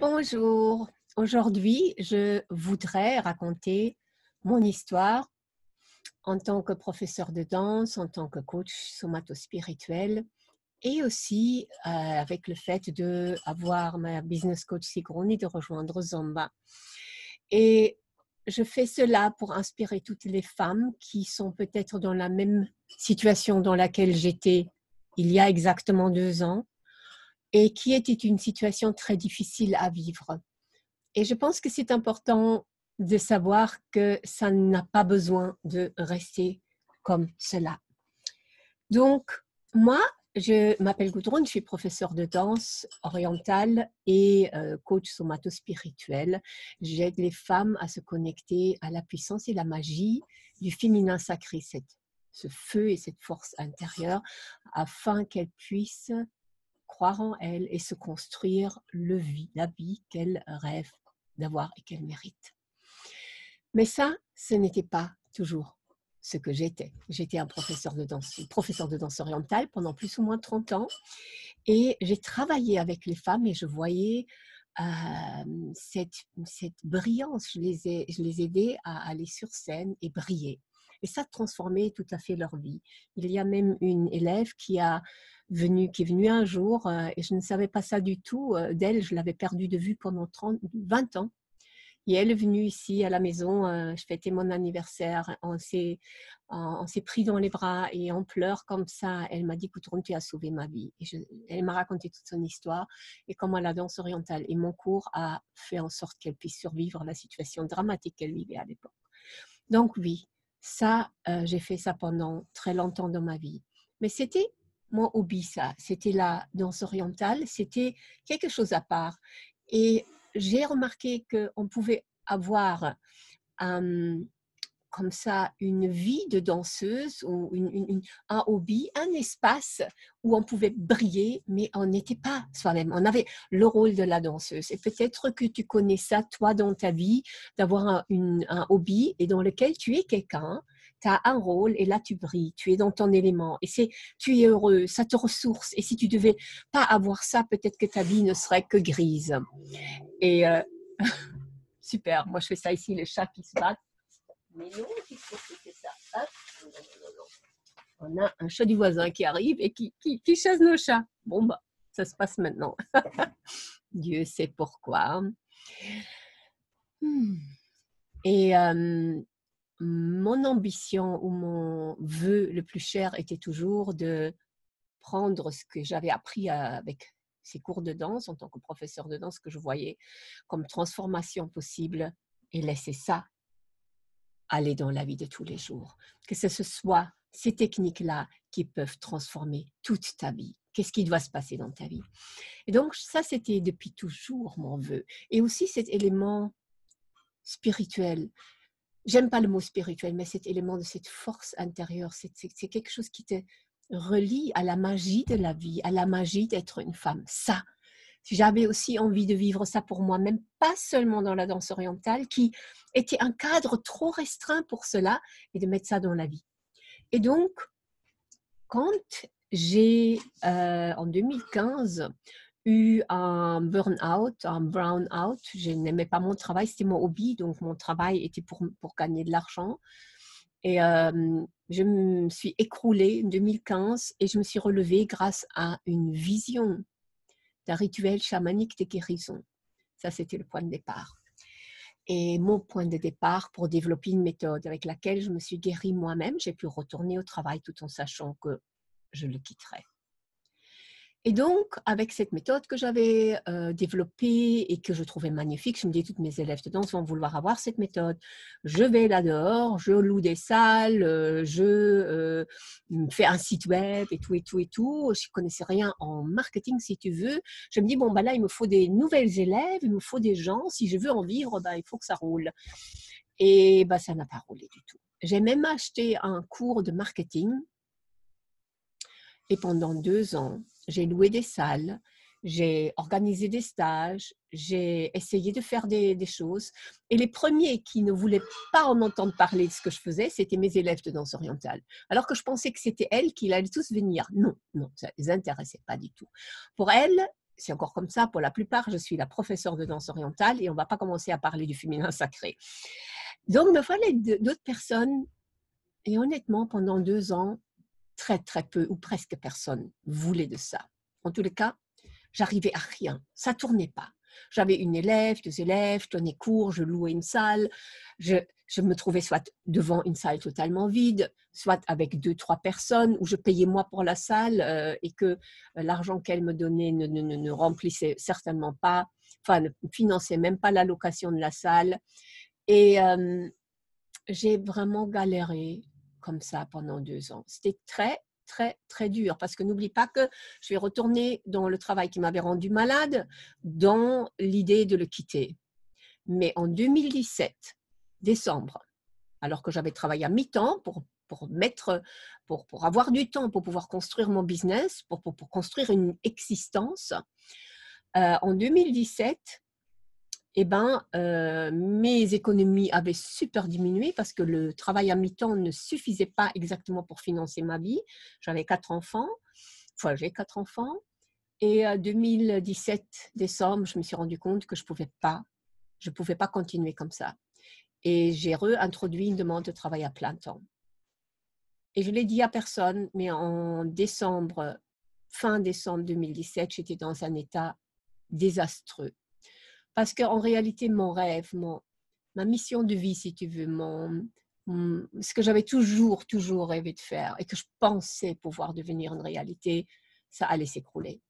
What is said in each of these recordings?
Bonjour. Aujourd'hui, je voudrais raconter mon histoire en tant que professeur de danse, en tant que coach somato-spirituel et aussi euh, avec le fait d'avoir ma business coach Sigroni de rejoindre Zomba. Et je fais cela pour inspirer toutes les femmes qui sont peut-être dans la même situation dans laquelle j'étais il y a exactement deux ans et qui était une situation très difficile à vivre. Et je pense que c'est important de savoir que ça n'a pas besoin de rester comme cela. Donc, moi, je m'appelle Goudron, je suis professeure de danse orientale et euh, coach somato-spirituel. J'aide les femmes à se connecter à la puissance et la magie du féminin sacré, ce feu et cette force intérieure, afin qu'elles puissent croire en elles et se construire le vie, la vie qu'elles rêvent d'avoir et qu'elles méritent. Mais ça, ce n'était pas toujours ce que j'étais. J'étais un professeur de danse, professeur de danse orientale pendant plus ou moins 30 ans. Et j'ai travaillé avec les femmes et je voyais euh, cette, cette, brillance. Je les, ai, je les aidais à aller sur scène et briller. Et ça transformait tout à fait leur vie. Il y a même une élève qui, a venu, qui est venue un jour, euh, et je ne savais pas ça du tout euh, d'elle, je l'avais perdue de vue pendant 30, 20 ans. Et elle est venue ici à la maison, euh, je fêtais mon anniversaire, on s'est, pris dans les bras et on pleure comme ça. Elle m'a dit, écoute, tu as sauvé ma vie. Elle m'a raconté toute son histoire et comment la danse orientale et mon cours a fait en sorte qu'elle puisse survivre à la situation dramatique qu'elle vivait à l'époque. Donc oui, ça, euh, j'ai fait ça pendant très longtemps dans ma vie. Mais c'était mon hobby, ça. C'était la danse orientale, c'était quelque chose à part. Et j'ai remarqué qu'on pouvait avoir comme ça une vie de danseuse ou un hobby, un espace où on pouvait briller, mais on n'était pas soi-même. On avait le rôle de la danseuse. Et peut-être que tu connais ça, toi, dans ta vie, d'avoir un, hobby et dans lequel tu es quelqu'un, tu as un rôle et là tu brilles, tu es dans ton élément et c'est tu es heureux, ça te ressource. Et si tu devais pas avoir ça, peut-être que ta vie ne serait que grise. Et euh, super, moi je fais ça ici, les chats qui se battent. On a un chat du voisin qui arrive et qui, qui, chasse nos chats. Bon, bah, ça se passe maintenant. Dieu sait pourquoi. Hmm. Et euh, mon ambition ou mon vœu le plus cher était toujours de prendre ce que j'avais appris avec ces cours de danse en tant que professeur de danse que je voyais comme transformation possible et laisser ça aller dans la vie de tous les jours. Que ce soit ces techniques-là qui peuvent transformer toute ta vie. Qu'est-ce qui doit se passer dans ta vie? Et donc, ça, c'était depuis toujours mon vœu. Et aussi cet élément spirituel. J'aime pas le mot spirituel, mais cet élément de cette force intérieure, c'est quelque chose qui te relie à la magie de la vie, à la magie d'être une femme. Ça, j'avais aussi envie de vivre ça pour moi, même pas seulement dans la danse orientale, qui était un cadre trop restreint pour cela, et de mettre ça dans la vie. Et donc, quand j'ai, euh, en 2015, eu un burn-out, un brown-out. Je n'aimais pas mon travail, c'était mon hobby, donc mon travail était pour, pour gagner de l'argent. Et euh, je me suis écroulée en 2015 et je me suis relevée grâce à une vision d'un rituel chamanique de guérison. Ça, c'était le point de départ. Et mon point de départ pour développer une méthode avec laquelle je me suis guérie moi-même, j'ai pu retourner au travail tout en sachant que je le quitterais. Et donc, avec cette méthode que j'avais euh, développée et que je trouvais magnifique, je me dis, toutes mes élèves de danse vont vouloir avoir cette méthode. Je vais là dehors, je loue des salles, euh, je euh, fais un site web et tout et tout et tout. Je ne connaissais rien en marketing, si tu veux. Je me dis, bon, bah là, il me faut des nouvelles élèves, il me faut des gens. Si je veux en vivre, bah, il faut que ça roule. Et bah, ça n'a pas roulé du tout. J'ai même acheté un cours de marketing. Et pendant deux ans, j'ai loué des salles, j'ai organisé des stages, j'ai essayé de faire des, choses. Et les premiers qui ne voulaient pas en entendre parler de ce que je faisais, c'était mes élèves de danse orientale. Alors que je pensais que c'était elles qui allaient tous venir. Non, non, ça ne les intéressait pas du tout. Pour elles, c'est encore comme ça pour la plupart. Je suis la professeure de danse orientale et on ne va pas commencer à parler du féminin sacré. Donc, il me fallait d'autres personnes. Et honnêtement, pendant deux ans, très, très peu ou presque personne voulait de ça. En tous les cas, j'arrivais à rien. Ça tournait pas. J'avais une élève, deux élèves, je donnais cours, je louais une salle. Je, me trouvais soit devant une salle totalement vide, soit avec deux, trois personnes, où je payais moi pour la salle euh, et que euh, l'argent qu'elle me donnait ne, remplissait certainement pas, enfin, ne finançait même pas la location de la salle. Et euh, j'ai vraiment galéré comme ça pendant deux ans. C'était très, très, très dur parce que n'oublie pas que je vais retourner dans le travail qui m'avait rendu malade, dans l'idée de le quitter. Mais en 2017, décembre, alors que j'avais travaillé à mi-temps pour, pour mettre, pour, pour, avoir du temps pour pouvoir construire mon business, pour, pour, pour construire une existence, euh, en 2017, eh ben, euh, mes économies avaient super diminué parce que le travail à mi-temps ne suffisait pas exactement pour financer ma vie. J'avais quatre enfants, enfin j'ai quatre enfants. Et en 2017, décembre, je me suis rendu compte que je ne pouvais pas, je pouvais pas continuer comme ça. Et j'ai réintroduit une demande de travail à plein temps. Et je l'ai dit à personne, mais en décembre, fin décembre 2017, j'étais dans un état désastreux parce qu'en réalité, mon rêve, mon, ma mission de vie, si tu veux, mon, ce que j'avais toujours, toujours rêvé de faire et que je pensais pouvoir devenir une réalité, ça allait s'écrouler.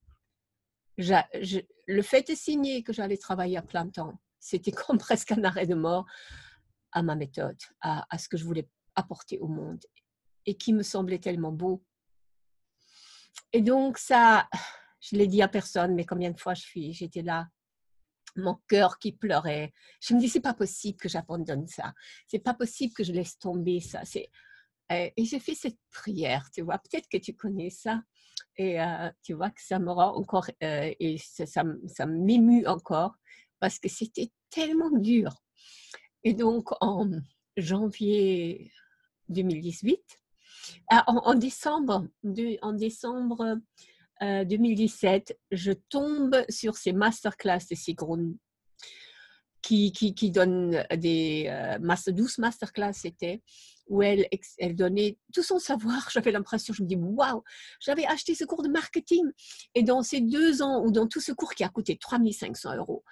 le fait de signer que j'allais travailler à plein temps, c'était comme presque un arrêt de mort à ma méthode, à, à, ce que je voulais apporter au monde et qui me semblait tellement beau. Et donc, ça, je l'ai dit à personne, mais combien de fois j'étais là mon cœur qui pleurait. Je me dis, c'est pas possible que j'abandonne ça. C'est pas possible que je laisse tomber ça. Euh, et j'ai fait cette prière, tu vois. Peut-être que tu connais ça. Et euh, tu vois que ça me rend encore, euh, et ça, ça, ça encore, parce que c'était tellement dur. Et donc, en janvier 2018, ah, en, décembre, en décembre 2017, euh, je tombe sur ces masterclass de Sigrun qui, qui, donne des euh, master, 12 masterclass, c'était, où elle, elle donnait tout son savoir. J'avais l'impression, je me dis, waouh, j'avais acheté ce cours de marketing. Et dans ces deux ans, ou dans tout ce cours qui a coûté 3500 euros,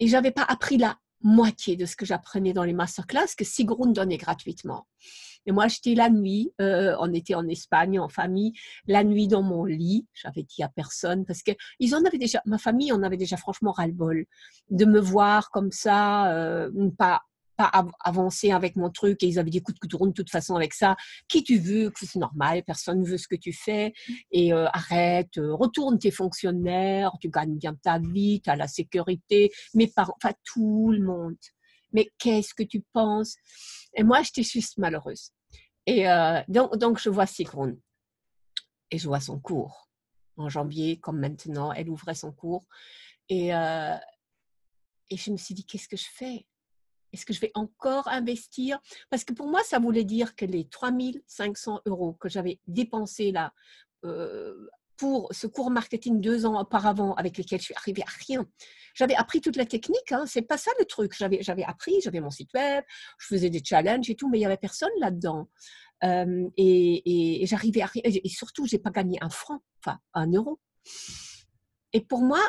et j'avais pas appris la moitié de ce que j'apprenais dans les masterclass que Sigrun donnait gratuitement. Et moi, j'étais la nuit, euh, on était en Espagne en famille, la nuit dans mon lit, j'avais dit à personne parce que ils en avaient déjà, ma famille en avait déjà franchement ras-le-bol de me voir comme ça, euh, pas pas avancer avec mon truc. Et ils avaient dit écoute que tu de toute façon avec ça. Qui tu veux que c'est normal personne ne veut ce que tu fais. Et euh, arrête retourne tes fonctionnaires tu gagnes bien ta vie tu as la sécurité. Mes parents enfin tout le monde mais qu'est-ce que tu penses? Et moi, j'étais juste malheureuse. Et euh, donc, donc, je vois Sigrun et je vois son cours. En janvier, comme maintenant, elle ouvrait son cours. Et, euh, et je me suis dit, qu'est-ce que je fais? Est-ce que je vais encore investir? Parce que pour moi, ça voulait dire que les 3500 euros que j'avais dépensés là euh, pour ce cours marketing deux ans auparavant avec lesquels je suis arrivée à rien. J'avais appris toute la technique, hein, c'est pas ça le truc. J'avais, j'avais appris, j'avais mon site web, je faisais des challenges et tout, mais il y avait personne là-dedans. Euh, et, et, j'arrivais à rien. Et surtout, j'ai pas gagné un franc, enfin un euro. Et pour moi,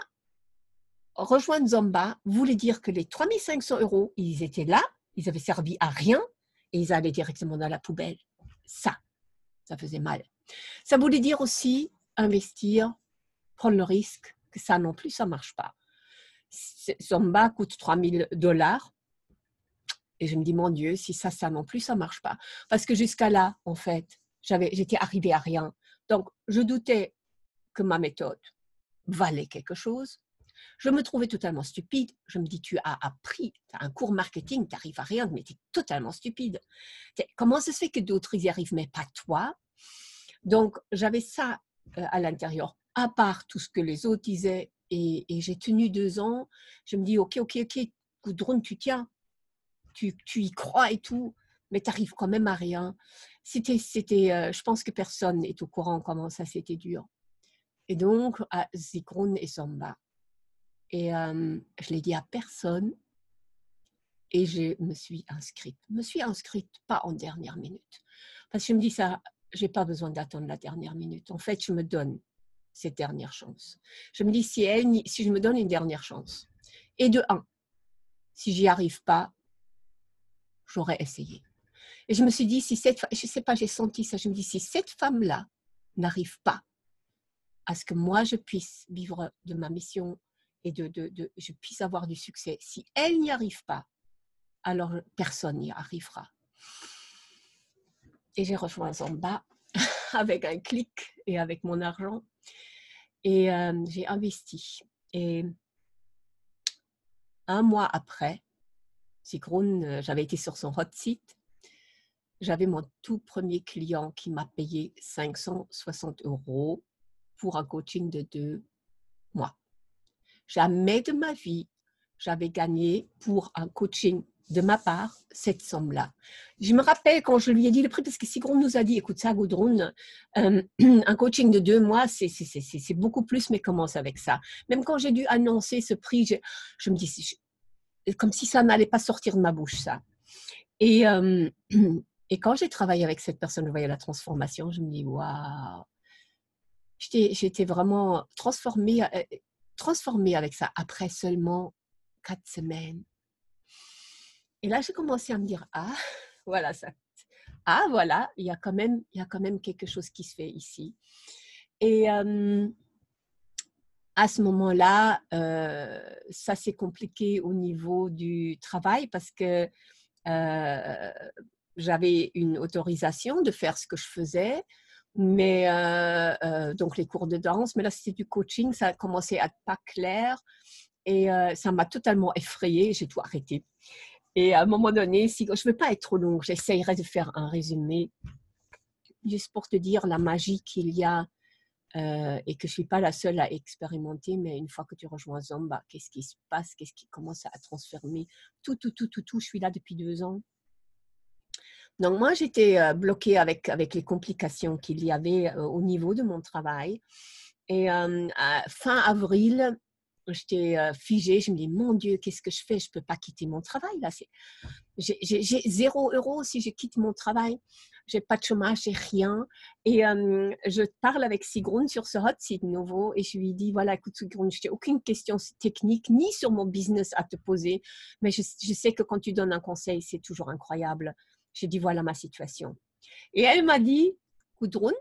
rejoindre Zomba voulait dire que les 3500 euros, ils étaient là, ils avaient servi à rien et ils allaient directement dans la poubelle. Ça, ça faisait mal. Ça voulait dire aussi investir, prendre le risque que ça non plus, ça ne marche pas. Zomba coûte 3000 dollars. Et je me dis, mon Dieu, si ça, ça non plus, ça ne marche pas. Parce que jusqu'à là, en fait, j'étais arrivée à rien. Donc, je doutais que ma méthode valait quelque chose. Je me trouvais totalement stupide. Je me dis, tu as appris, tu as un cours marketing, tu n'arrives à rien, mais tu es totalement stupide. Comment se fait que d'autres y arrivent, mais pas toi? Donc, j'avais ça à l'intérieur, à part tout ce que les autres disaient. Et, j'ai tenu deux ans. Je me dis, OK, OK, OK, Goudron, tu tiens, tu, y crois et tout, mais tu arrives quand même à rien. C'était, c'était, euh, je pense que personne n'est au courant comment ça c'était dur. Et donc, à Zikrun et Zamba. Et euh, je l'ai dit à personne. Et je me suis inscrite. Je me suis inscrite pas en dernière minute. Parce que je me dis ça, j'ai pas besoin d'attendre la dernière minute. En fait, je me donne cette dernière chance. Je me dis, si, elle, si je me donne une dernière chance, et de un, si j'y arrive pas, j'aurais essayé. Et je me suis dit, si cette, je sais pas, j'ai senti ça, je me dis, si cette femme-là n'arrive pas à ce que moi je puisse vivre de ma mission et de, de, de je puisse avoir du succès, si elle n'y arrive pas, alors personne n'y arrivera. Et j'ai rejoint Zamba avec un clic et avec mon argent. Et euh, j'ai investi. Et un mois après, Sigrun, euh, j'avais été sur son hot site, j'avais mon tout premier client qui m'a payé 560 euros pour un coaching de deux mois. Jamais de ma vie, j'avais gagné pour un coaching de ma part cette somme-là. Je me rappelle quand je lui ai dit le prix, parce que Sigrun nous a dit, écoute ça, Goudron, euh, un coaching de deux mois, c'est beaucoup plus, mais commence avec ça? Même quand j'ai dû annoncer ce prix, je, me dis, comme si ça n'allait pas sortir de ma bouche, ça. Et, euh, quand j'ai travaillé avec cette personne, je voyais la transformation, je me dis, waouh, j'étais vraiment transformée, euh, transformée avec ça après seulement quatre semaines. Et là, j'ai commencé à me dire, ah, voilà ça. Ah, voilà, il y a quand même, quelque chose qui se fait ici. Et à ce moment-là, euh, ça s'est compliqué au niveau du travail parce que euh, j'avais une autorisation de faire ce que je faisais, mais euh, donc les cours de danse, mais là c'était du coaching, ça a commencé à être pas clair et ça m'a totalement effrayée, j'ai tout arrêté. Et à un moment donné, si, je ne veux pas être trop longue, j'essayerai de faire un résumé, juste pour te dire la magie qu'il y a euh, et que je ne suis pas la seule à expérimenter, mais une fois que tu rejoins Zomba, qu'est-ce qui se passe, qu'est-ce qui commence à transformer? Tout, tout, tout, tout, tout. Je suis là depuis deux ans. Donc moi, j'étais euh, bloquée avec, avec les complications qu'il y avait euh, au niveau de mon travail. Et fin avril, j'étais figée. Je me dis, mon Dieu, qu'est-ce que je fais? Je ne peux pas quitter mon travail. là. J'ai zéro euro si je quitte mon travail. J'ai pas de chômage, j'ai rien. Et je parle avec Sigrun sur ce hot site nouveau et je lui dis, voilà, écoute Sigrun, je n'ai aucune question technique ni sur mon business à te poser, mais je, sais que quand tu donnes un conseil, c'est toujours incroyable. J'ai dit, voilà ma situation. Et elle m'a dit, Gudrun,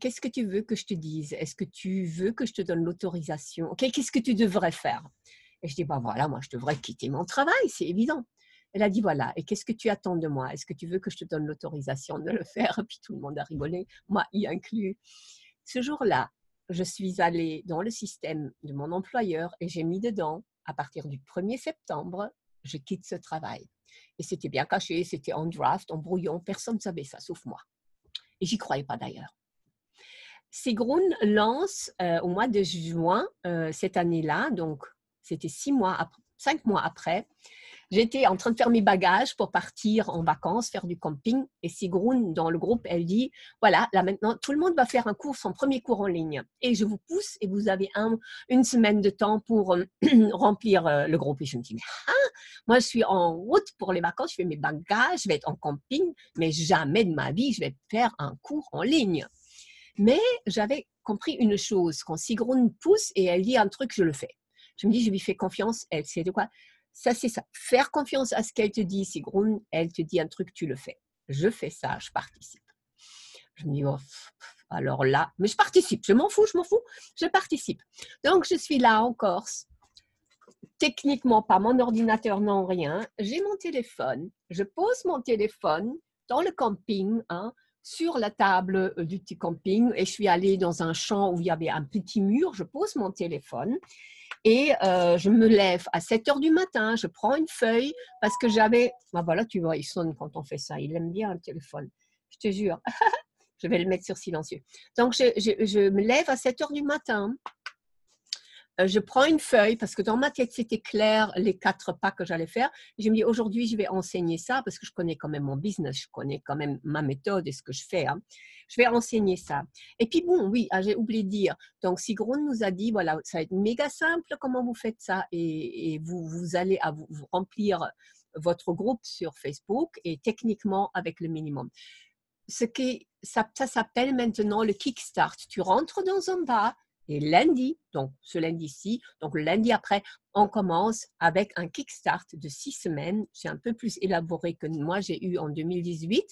qu'est-ce que tu veux que je te dise? Est-ce que tu veux que je te donne l'autorisation? Qu'est-ce que tu devrais faire? Et je dis, bah voilà, moi je devrais quitter mon travail, c'est évident. Elle a dit, voilà, et qu'est-ce que tu attends de moi? Est-ce que tu veux que je te donne l'autorisation de le faire? Puis tout le monde a rigolé, moi y inclus. Ce jour-là, je suis allée dans le système de mon employeur et j'ai mis dedans, à partir du 1er septembre, je quitte ce travail. Et c'était bien caché, c'était en draft, en brouillon, personne ne savait ça, sauf moi. Et j'y croyais pas d'ailleurs. Sigrun lance euh, au mois de juin euh, cette année-là, donc c'était six mois, cinq mois après. J'étais en train de faire mes bagages pour partir en vacances, faire du camping. Et Sigrun, dans le groupe, elle dit Voilà, là maintenant, tout le monde va faire un cours, son premier cours en ligne. Et je vous pousse et vous avez un, une semaine de temps pour euh, remplir le groupe. Et je me dis Mais ah, moi, je suis en route pour les vacances, je fais mes bagages, je vais être en camping, mais jamais de ma vie, je vais faire un cours en ligne. Mais j'avais compris une chose, quand Sigrun pousse et elle dit un truc, je le fais. Je me dis, je lui fais confiance, elle sait de quoi. Ça, c'est ça. Faire confiance à ce qu'elle te dit, Sigrun, elle te dit un truc, tu le fais. Je fais ça, je participe. Je me dis, oh, alors là, mais je participe, je m'en fous, je m'en fous, je participe. Donc, je suis là en Corse. Techniquement, pas mon ordinateur, non, rien. J'ai mon téléphone. Je pose mon téléphone dans le camping, hein, sur la table euh, du petit camping et je suis allée dans un champ où il y avait un petit mur. Je pose mon téléphone et euh, je me lève à 7 heures du matin. Je prends une feuille parce que j'avais. Ben voilà, tu vois, il sonne quand on fait ça. Il aime bien le téléphone. Je te jure. je vais le mettre sur silencieux. Donc, je, je, me lève à 7 heures du matin. Euh, je prends une feuille parce que dans ma tête, c'était clair les quatre pas que j'allais faire. Je me dis, aujourd'hui, je vais enseigner ça parce que je connais quand même mon business, je connais quand même ma méthode et ce que je fais. Hein. Je vais enseigner ça. Et puis, bon, oui, ah, j'ai oublié de dire. Donc, Sigrun nous a dit, voilà, ça va être méga simple comment vous faites ça et, vous, vous allez à vous, remplir votre groupe sur Facebook et techniquement avec le minimum. Ce qui, ça, ça s'appelle maintenant le Kickstart. Tu rentres dans un bas, et lundi, donc ce lundi-ci, donc le lundi après, on commence avec un kickstart de six semaines. C'est un peu plus élaboré que moi j'ai eu en 2018,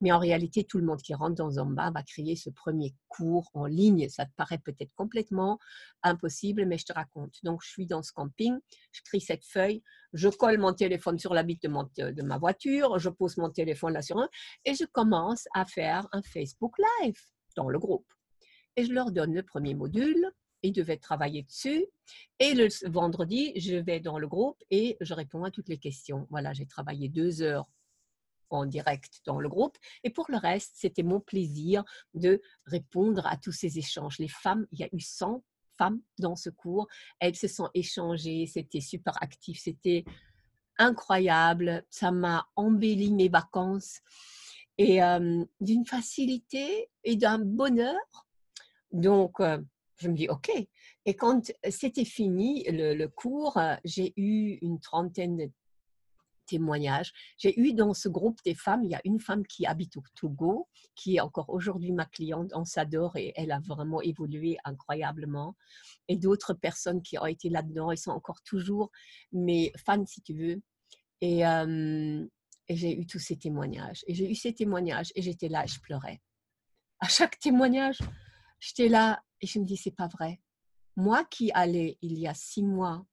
mais en réalité, tout le monde qui rentre dans Zamba va créer ce premier cours en ligne. Ça te paraît peut-être complètement impossible, mais je te raconte. Donc, je suis dans ce camping, je crée cette feuille, je colle mon téléphone sur la vitre de, de ma voiture, je pose mon téléphone là sur un, et je commence à faire un Facebook Live dans le groupe et je leur donne le premier module. Ils devaient travailler dessus. Et le vendredi, je vais dans le groupe et je réponds à toutes les questions. Voilà, j'ai travaillé deux heures en direct dans le groupe. Et pour le reste, c'était mon plaisir de répondre à tous ces échanges. Les femmes, il y a eu 100 femmes dans ce cours. Elles se sont échangées, c'était super actif, c'était incroyable. Ça m'a embelli mes vacances et euh, d'une facilité et d'un bonheur donc, euh, je me dis, OK. Et quand c'était fini le, cours, euh, j'ai eu une trentaine de témoignages. J'ai eu dans ce groupe des femmes, il y a une femme qui habite au Togo, qui est encore aujourd'hui ma cliente, on s'adore et elle a vraiment évolué incroyablement. Et d'autres personnes qui ont été là-dedans, elles sont encore toujours mes fans, si tu veux. Et, euh, et j'ai eu tous ces témoignages. Et j'ai eu ces témoignages et j'étais là, je pleurais. À chaque témoignage, J'étais là et je me dis, c'est pas vrai. Moi qui allais il y a six mois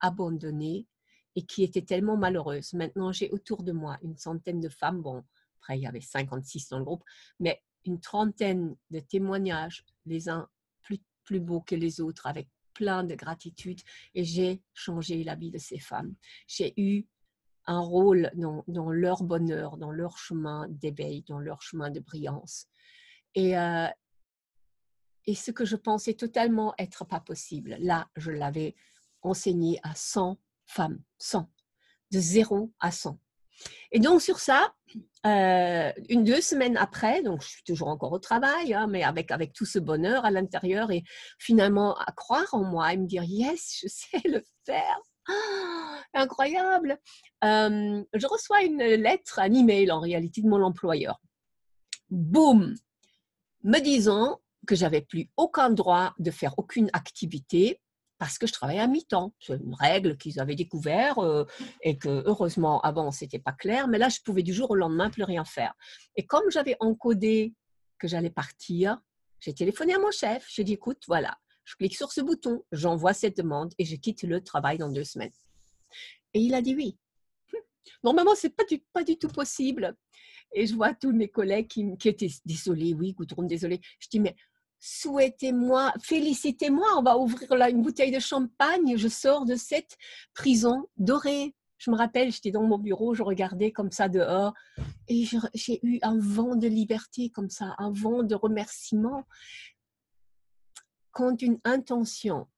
abandonner et qui était tellement malheureuse, maintenant j'ai autour de moi une centaine de femmes, bon, après il y avait 56 dans le groupe, mais une trentaine de témoignages, les uns plus, plus beaux que les autres, avec plein de gratitude, et j'ai changé la vie de ces femmes. J'ai eu un rôle dans, dans, leur bonheur, dans leur chemin d'éveil, dans leur chemin de brillance. Et, euh, et ce que je pensais totalement être pas possible, là, je l'avais enseigné à 100 femmes, 100, de 0 à 100. Et donc sur ça, euh, une deux semaines après, donc je suis toujours encore au travail, hein, mais avec avec tout ce bonheur à l'intérieur et finalement à croire en moi et me dire yes, je sais le faire. Ah, incroyable. Euh, je reçois une lettre, un email en réalité de mon employeur. Boum, me disant que j'avais plus aucun droit de faire aucune activité parce que je travaillais à mi-temps. C'est une règle qu'ils avaient découvert euh, et que heureusement avant c'était pas clair, mais là je pouvais du jour au lendemain plus rien faire. Et comme j'avais encodé que j'allais partir, j'ai téléphoné à mon chef. J'ai dit écoute, voilà, je clique sur ce bouton, j'envoie cette demande et je quitte le travail dans deux semaines. Et il a dit oui. Normalement, c'est pas du, pas du tout possible. Et je vois tous mes collègues qui, étaient désolés, oui, Goutourne, désolé. Je dis, mais souhaitez-moi, félicitez-moi, on va ouvrir là une bouteille de champagne, je sors de cette prison dorée. Je me rappelle, j'étais dans mon bureau, je regardais comme ça dehors et j'ai eu un vent de liberté comme ça, un vent de remerciement. Quand une intention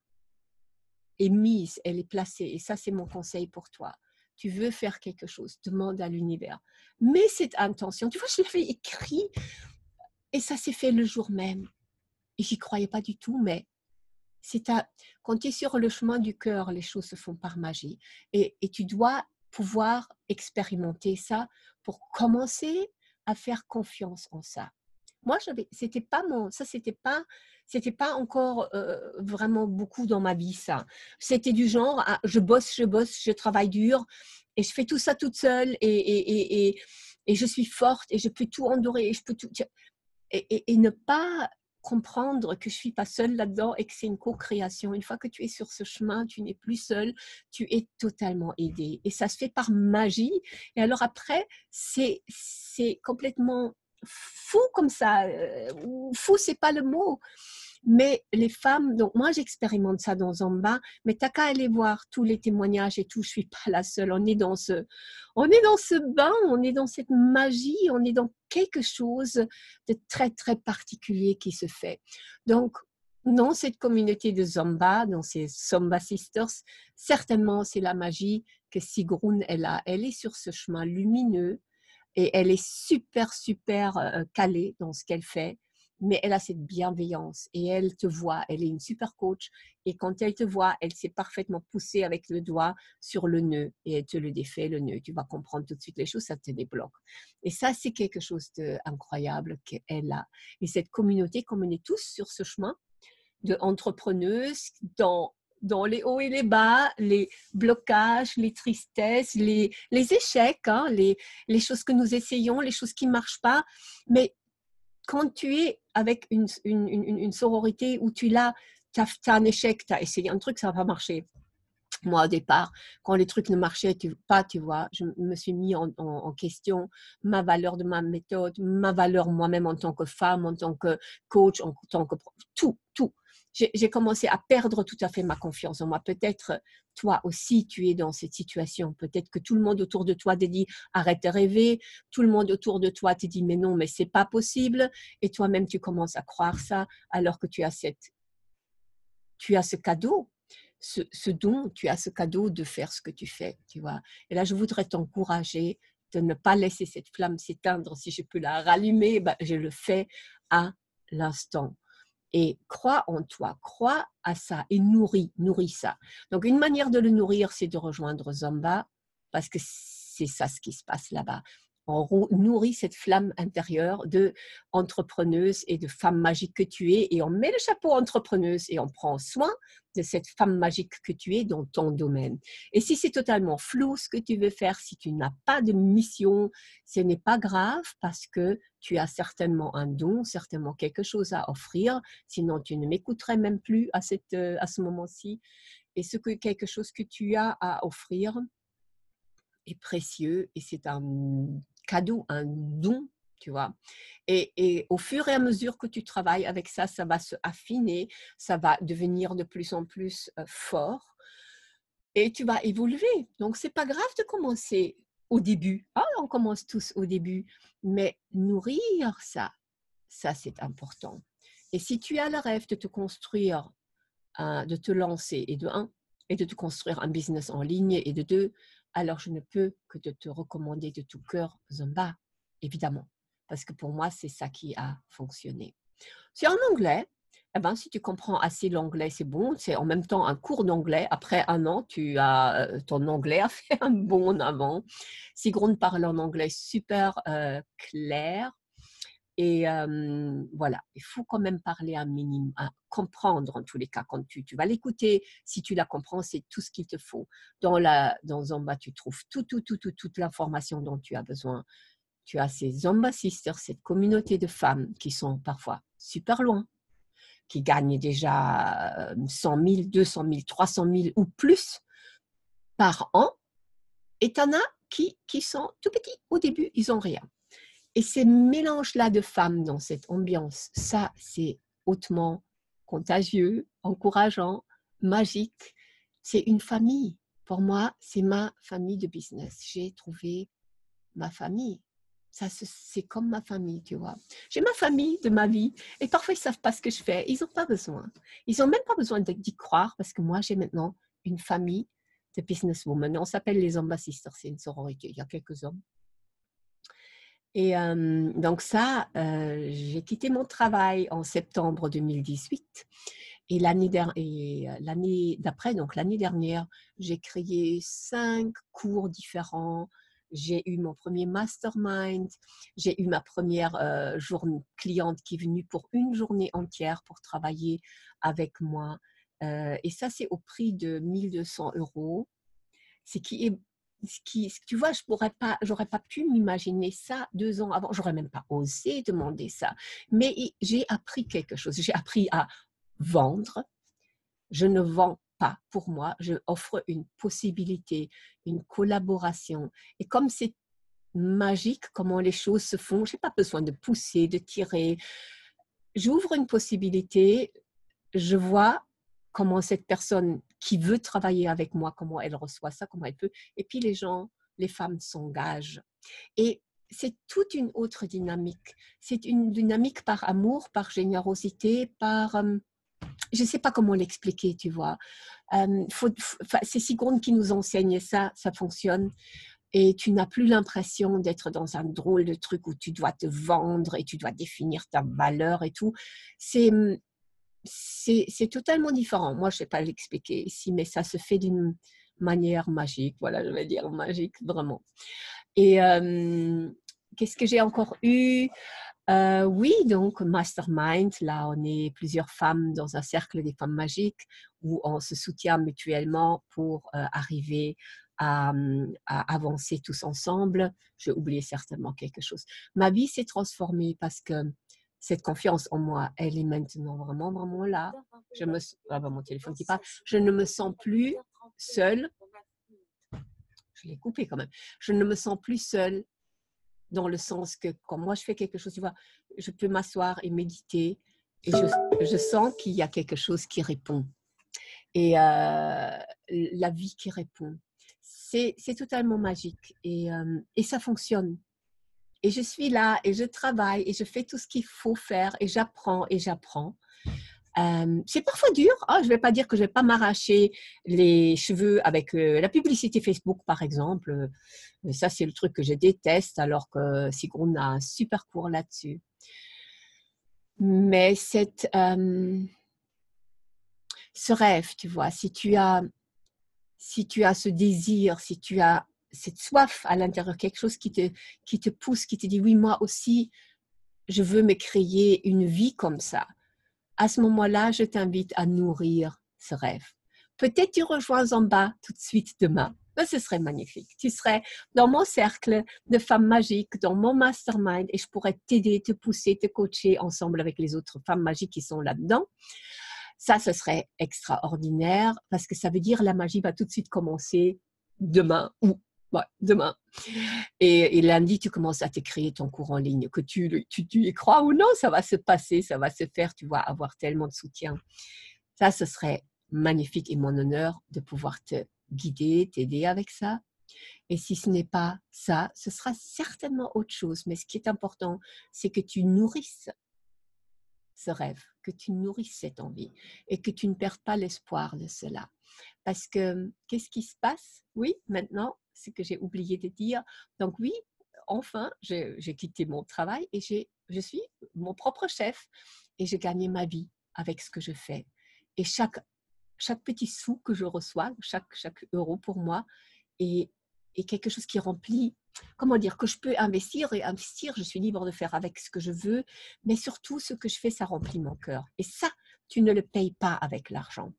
est mise, elle est placée, et ça c'est mon conseil pour toi. Tu veux faire quelque chose, demande à l'univers. Mais cette intention, tu vois, je l'avais écrit et ça s'est fait le jour même j'y croyais pas du tout, mais c'est quand tu es sur le chemin du cœur, les choses se font par magie. Et, et tu dois pouvoir expérimenter ça pour commencer à faire confiance en ça. Moi, c'était pas mon, ça c'était pas, c'était pas encore euh, vraiment beaucoup dans ma vie ça. C'était du genre, ah, je bosse, je bosse, je travaille dur et je fais tout ça toute seule et, et, et, et je suis forte et je peux tout endurer et je peux tout et, et ne pas comprendre que je suis pas seule là-dedans et que c'est une co-création. Une fois que tu es sur ce chemin, tu n'es plus seule, tu es totalement aidée. Et ça se fait par magie. Et alors après, c'est c'est complètement fou comme ça. Euh, fou, c'est pas le mot. Mais les femmes, donc moi j'expérimente ça dans Zamba, mais t'as qu'à aller voir tous les témoignages et tout, je suis pas la seule. On est dans ce, on est dans ce bain, on est dans cette magie, on est dans quelque chose de très très particulier qui se fait. Donc dans cette communauté de Zomba, dans ces Zomba Sisters, certainement c'est la magie que Sigrun elle a. Elle est sur ce chemin lumineux et elle est super, super euh, calée dans ce qu'elle fait mais elle a cette bienveillance et elle te voit, elle est une super coach et quand elle te voit, elle sait parfaitement pousser avec le doigt sur le nœud et elle te le défait le nœud. Tu vas comprendre tout de suite les choses, ça te débloque. Et ça, c'est quelque chose d'incroyable qu'elle a. Et cette communauté, comme on est tous sur ce chemin de entrepreneuses dans dans les hauts et les bas, les blocages, les tristesses, les, les échecs, hein, les, les choses que nous essayons, les choses qui ne marchent pas. Mais quand tu es avec une, sororité où tu l'as, tu as, un échec, tu as essayé un truc, ça va pas marcher. Moi, au départ, quand les trucs ne marchaient pas, tu vois, je me suis mis en, en, question ma valeur de ma méthode, ma valeur moi-même en tant que femme, en tant que coach, en tant que tout, tout j'ai commencé à perdre tout à fait ma confiance en moi. Peut-être toi aussi, tu es dans cette situation. Peut-être que tout le monde autour de toi te dit arrête de rêver. Tout le monde autour de toi te dit mais non, mais c'est pas possible. Et toi-même, tu commences à croire ça alors que tu as cette, tu as ce cadeau. Ce, don, tu as ce cadeau de faire ce que tu fais, tu vois. Et là, je voudrais t'encourager de ne pas laisser cette flamme s'éteindre. Si je peux la rallumer, ben, je le fais à l'instant et crois en toi, crois à ça et nourris, nourris ça. Donc une manière de le nourrir, c'est de rejoindre Zamba parce que c'est ça ce qui se passe là-bas nourrit cette flamme intérieure de entrepreneuse et de femme magique que tu es et on met le chapeau entrepreneuse et on prend soin de cette femme magique que tu es dans ton domaine. Et si c'est totalement flou ce que tu veux faire, si tu n'as pas de mission, ce n'est pas grave parce que tu as certainement un don, certainement quelque chose à offrir, sinon tu ne m'écouterais même plus à, euh, à ce moment-ci. Et ce que quelque chose que tu as à offrir, est précieux et c'est un cadeau, un don, tu vois. Et, au fur et à mesure que tu travailles avec ça, ça va se affiner, ça va devenir de plus en plus euh, fort et tu vas évoluer. Donc, c'est pas grave de commencer au début. Ah, on commence tous au début, mais nourrir ça, ça c'est important. Et si tu as le rêve de te construire, de te lancer et de un, et de te construire un business en ligne et de deux, alors je ne peux que de te recommander de tout cœur Zumba, évidemment, parce que pour moi, c'est ça qui a fonctionné. C'est en anglais. Eh ben, si tu comprends assez l'anglais, c'est bon. C'est en même temps un cours d'anglais. Après un an, tu as euh, ton anglais a fait un bon avant. Sigrun parle en anglais super euh, clair. Et voilà, il faut quand même parler un minimum, comprendre en tous les cas. Quand tu, vas l'écouter, si tu la comprends, c'est tout ce qu'il te faut. Dans, la, Zomba, tu trouves tout, tout, tout, tout, toute l'information dont tu as besoin. Tu as ces Zomba Sisters, cette communauté de femmes qui sont parfois super loin, qui gagnent déjà 100 000, 200 000, 300 000 ou plus par an. Et tu en as qui, qui sont tout petits au début, ils n'ont rien. Et ces mélanges-là de femmes dans cette ambiance, ça, c'est hautement contagieux, encourageant, magique. C'est une famille. Pour moi, c'est ma famille de business. J'ai trouvé ma famille. Ça, c'est comme ma famille, tu vois. J'ai ma famille de ma vie et parfois ils savent pas ce que je fais. Ils n'ont pas besoin. Ils n'ont même pas besoin d'y croire parce que moi, j'ai maintenant une famille de businesswomen. On s'appelle les ambassadeurs. C'est une sororité. Il y a quelques hommes et donc ça, j'ai quitté mon travail en septembre 2018. Et l'année d'après, donc l'année dernière, j'ai créé cinq cours différents. J'ai eu mon premier mastermind. J'ai eu ma première journée cliente qui est venue pour une journée entière pour travailler avec moi. et ça, c'est au prix de 1200 euros. Ce qui est qui, tu vois, je pourrais pas, j'aurais pas pu m'imaginer ça deux ans avant. J'aurais même pas osé demander ça. Mais j'ai appris quelque chose. J'ai appris à vendre. Je ne vends pas pour moi. Je offre une possibilité, une collaboration. Et comme c'est magique comment les choses se font, j'ai pas besoin de pousser, de tirer. J'ouvre une possibilité. Je vois comment cette personne qui veut travailler avec moi, comment elle reçoit ça, comment elle peut. Et puis les gens, les femmes s'engagent. Et c'est toute une autre dynamique. C'est une dynamique par amour, par générosité, par, je ne sais pas comment l'expliquer, tu vois. C'est Sigrun qui nous enseigne ça, ça fonctionne. Et tu n'as plus l'impression d'être dans un drôle de truc où tu dois te vendre et tu dois définir ta valeur et tout. C'est c'est totalement différent. Moi, je ne sais pas l'expliquer ici, mais ça se fait d'une manière magique. Voilà, je vais dire magique, vraiment. Et qu'est-ce que j'ai encore eu? Euh, oui, donc Mastermind, là on est plusieurs femmes dans un cercle des femmes magiques où on se soutient mutuellement pour euh, arriver à, avancer tous ensemble. J'ai oublié certainement quelque chose. Ma vie s'est transformée parce que cette confiance en moi, elle est maintenant vraiment, vraiment là. Ah bah. Je ne me sens plus seule. Je l'ai coupé quand même. Je ne me sens plus seule dans le sens que quand moi je fais quelque chose, tu vois, je peux m'asseoir et méditer et je, sens qu'il y a quelque chose qui répond. Et euh, la vie qui répond. C'est totalement magique et, euh, et ça fonctionne. Et je suis là et je travaille et je fais tout ce qu'il faut faire et j'apprends et j'apprends c'est parfois dur. Oh, je ne vais pas dire que je ne vais pas m'arracher les cheveux avec la publicité Facebook, par exemple. ça, c'est le truc que je déteste, alors que Sigrun a un super cours là-dessus. Mais cette, ce rêve, tu vois, si tu as, si tu as ce désir, si tu as cette soif à l'intérieur, quelque chose qui te, qui te pousse, qui te dit oui, moi aussi, je veux me créer une vie comme ça à ce moment-là, je t'invite à nourrir ce rêve. Peut-être tu rejoins en bas tout de suite demain. Ben, ce serait magnifique. Tu serais dans mon cercle de femmes magiques, dans mon mastermind, et je pourrais t'aider, te pousser, te coacher ensemble avec les autres femmes magiques qui sont là-dedans. Ça, ce serait extraordinaire parce que ça veut dire la magie va tout de suite commencer demain ou demain. Et, lundi, tu commences à te créer ton cours en ligne. Que tu, tu, tu, y crois ou non, ça va se passer, ça va se faire. Tu vas avoir tellement de soutien. Ça, ce serait magnifique et mon honneur de pouvoir te guider, t'aider avec ça. Et si ce n'est pas ça, ce sera certainement autre chose. Mais ce qui est important, c'est que tu nourrisses ce rêve, que tu nourrisses cette envie et que tu ne perdes pas l'espoir de cela. Parce que qu'est-ce qui se passe? Oui, maintenant, ce que j'ai oublié de dire. Donc oui, enfin, j'ai quitté mon travail et je suis mon propre chef et j'ai gagné ma vie avec ce que je fais. Et chaque, petit sou que je reçois, chaque, chaque euro pour moi est quelque chose qui remplit, comment dire, que je peux investir et investir, je suis libre de faire avec ce que je veux, mais surtout ce que je fais, ça remplit mon cœur. Et ça, tu ne le payes pas avec l'argent.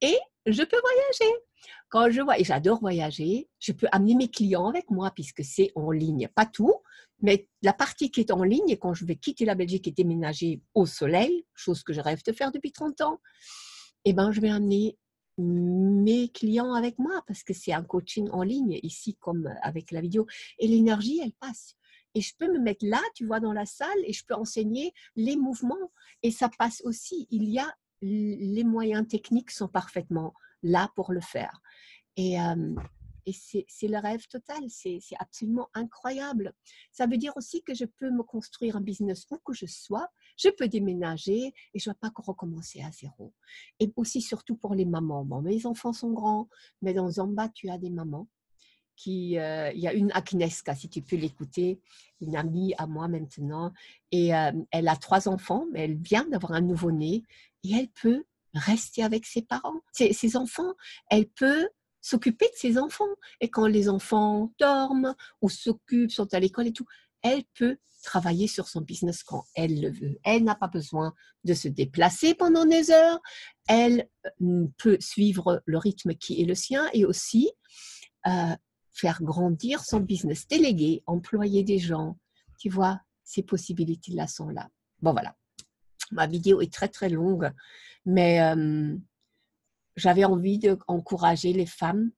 Et je peux voyager. Quand je et j'adore voyager, je peux amener mes clients avec moi puisque c'est en ligne. Pas tout, mais la partie qui est en ligne, et quand je vais quitter la Belgique et déménager au soleil, chose que je rêve de faire depuis 30 ans, eh ben, je vais amener mes clients avec moi parce que c'est un coaching en ligne ici comme avec la vidéo. Et l'énergie, elle passe. Et je peux me mettre là, tu vois, dans la salle et je peux enseigner les mouvements. Et ça passe aussi. Il y a les moyens techniques sont parfaitement là pour le faire. Et, et c'est le rêve total, c'est absolument incroyable. Ça veut dire aussi que je peux me construire un business où que je sois, je peux déménager et je ne vais pas recommencer à zéro. Et aussi surtout pour les mamans. Bon, mes enfants sont grands, mais dans Zamba, tu as des mamans qui, il y a une Agneska, si tu peux l'écouter, une amie à moi maintenant, et elle a trois enfants, mais elle vient d'avoir un nouveau-né et elle peut rester avec ses parents, ses, enfants. Elle peut s'occuper de ses enfants. Et quand les enfants dorment ou s'occupent, sont à l'école et tout, elle peut travailler sur son business quand elle le veut. Elle n'a pas besoin de se déplacer pendant des heures. Elle peut suivre le rythme qui est le sien et aussi euh, faire grandir son business, déléguer, employer des gens. Tu vois, ces possibilités-là sont là. Bon, voilà. Ma vidéo est très très longue, mais j'avais envie d'encourager les femmes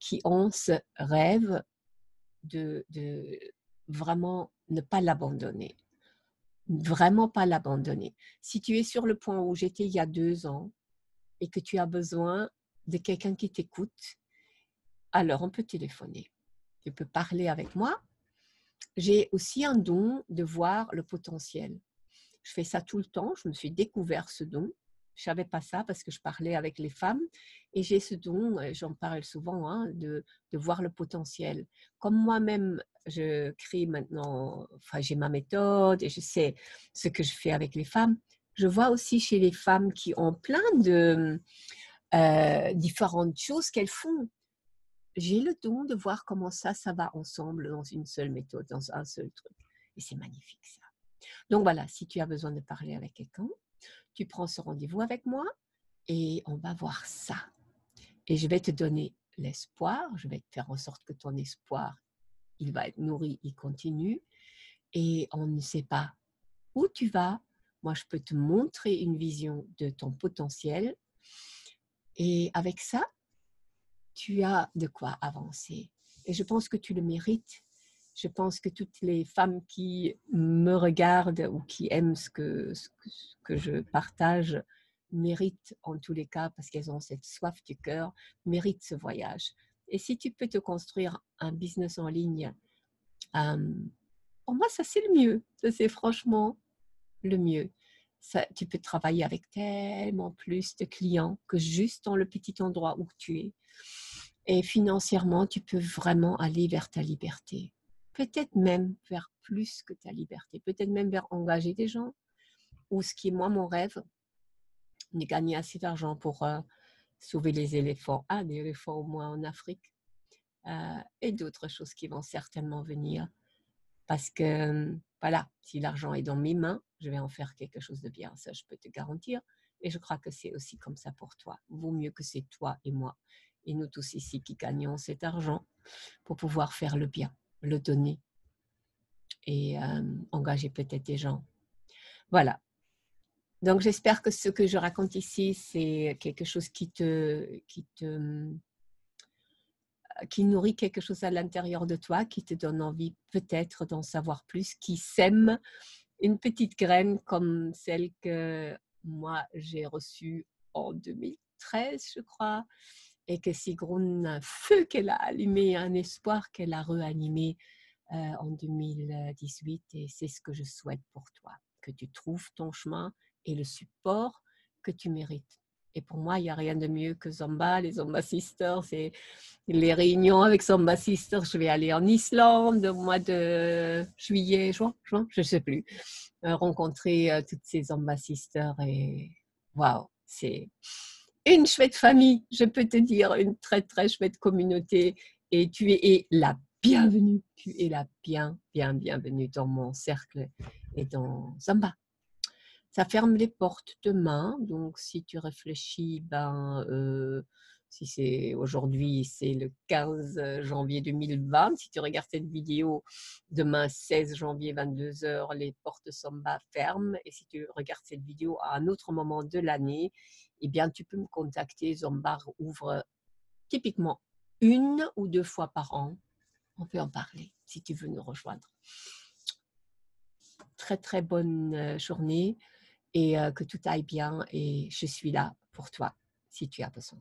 qui ont ce rêve de vraiment ne pas l'abandonner. Vraiment pas l'abandonner. Si tu es sur le point où j'étais il y a deux ans et que tu as besoin de quelqu'un qui t'écoute, alors on peut téléphoner. Tu peux parler avec moi. J'ai aussi un don de voir le potentiel. Je fais ça tout le temps. Je me suis découvert ce don. Je savais pas ça parce que je parlais avec les femmes et j'ai ce don, j'en parle souvent, hein, de, voir le potentiel. Comme moi-même, je crée maintenant, enfin j'ai ma méthode et je sais ce que je fais avec les femmes. Je vois aussi chez les femmes qui ont plein de euh, différentes choses qu'elles font. J'ai le don de voir comment ça, ça va ensemble dans une seule méthode, dans un seul truc. Et c'est magnifique ça. Donc voilà, si tu as besoin de parler avec quelqu'un, tu prends ce rendez-vous avec moi et on va voir ça. Et je vais te donner l'espoir, je vais te faire en sorte que ton espoir, il va être nourri, il continue. Et on ne sait pas où tu vas. Moi, je peux te montrer une vision de ton potentiel. Et avec ça, tu as de quoi avancer. Et je pense que tu le mérites je pense que toutes les femmes qui me regardent ou qui aiment ce que, je partage méritent en tous les cas, parce qu'elles ont cette soif du cœur, méritent ce voyage. Et si tu peux te construire un business en ligne, euh, pour moi, ça c'est le mieux. Ça c'est franchement le mieux. Ça, tu peux travailler avec tellement plus de clients que juste dans le petit endroit où tu es. Et financièrement, tu peux vraiment aller vers ta liberté peut-être même vers plus que ta liberté, peut-être même vers engager des gens, ou ce qui est moi mon rêve, de gagner assez d'argent pour euh, sauver les éléphants, ah, éléphants au moins en Afrique, euh, et d'autres choses qui vont certainement venir. Parce que, voilà, si l'argent est dans mes mains, je vais en faire quelque chose de bien, ça je peux te garantir. Et je crois que c'est aussi comme ça pour toi. Vaut mieux que c'est toi et moi, et nous tous ici qui gagnons cet argent pour pouvoir faire le bien le donner et engager peut-être des gens. Voilà. Donc j'espère que ce que je raconte ici, c'est quelque chose qui te, qui te, qui nourrit quelque chose à l'intérieur de toi, qui te donne envie peut-être d'en savoir plus, qui sème une petite graine comme celle que moi j'ai reçue en 2013, je crois, et que Sigrun, un feu qu'elle a allumé, un espoir qu'elle a réanimé euh, en 2018. Et c'est ce que je souhaite pour toi, que tu trouves ton chemin et le support que tu mérites. Et pour moi, il n'y a rien de mieux que Zamba, les Zamba Sisters et les réunions avec Zamba Sisters. Je vais aller en Islande au mois de juillet, juin, juin je ne sais plus, euh, rencontrer euh, toutes ces Zamba Sisters et waouh, c'est une chouette famille, je peux te dire, une très très chouette communauté. Et tu es la bienvenue, tu es la bien, bien, bienvenue dans mon cercle et dans Zamba. Ça ferme les portes demain, donc si tu réfléchis, ben, euh, si c'est aujourd'hui, c'est le 15 janvier 2020. Si tu regardes cette vidéo demain, 16 janvier, 22h, les portes Samba ferment. Et si tu regardes cette vidéo à un autre moment de l'année, eh bien, tu peux me contacter. Zombar ouvre typiquement une ou deux fois par an. On peut en parler si tu veux nous rejoindre. Très, très bonne euh, journée et euh, que tout aille bien. Et je suis là pour toi si tu as besoin.